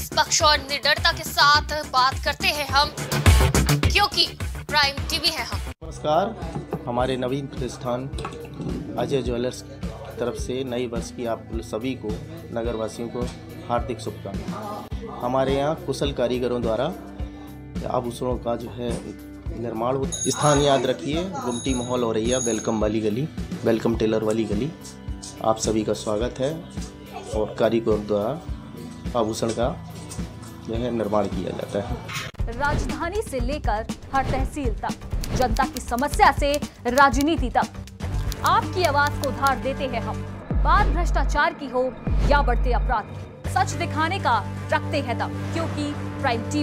निष्पक्ष और निडरता के साथ बात करते हैं हम, क्योंकि प्राइम टीवी है हम। नमस्कार, हमारे नवीन प्रतिष्ठान अजय ज्वेलर्स तरफ़ से नए वर्ष की आप सभी को नगर वासियों को हार्दिक शुभकामनाएँ। हमारे यहाँ कुशल कारीगरों द्वारा आभूषणों का जो है निर्माण स्थान याद रखिए, गुमटी माहौल हो रही है, वेलकम वाली गली, वेलकम टेलर वाली गली। आप सभी का स्वागत है और कारीगर द्वारा आभूषण का जो है निर्माण किया जाता है। राजधानी से लेकर हर तहसील तक, जनता की समस्या से राजनीति तक। आपकी आवाज़ को धार देते हैं हम। बात भ्रष्टाचार की हो या बढ़ते अपराध की सच दिखाने का रखते हैं तब, क्योंकि प्राइम टीवी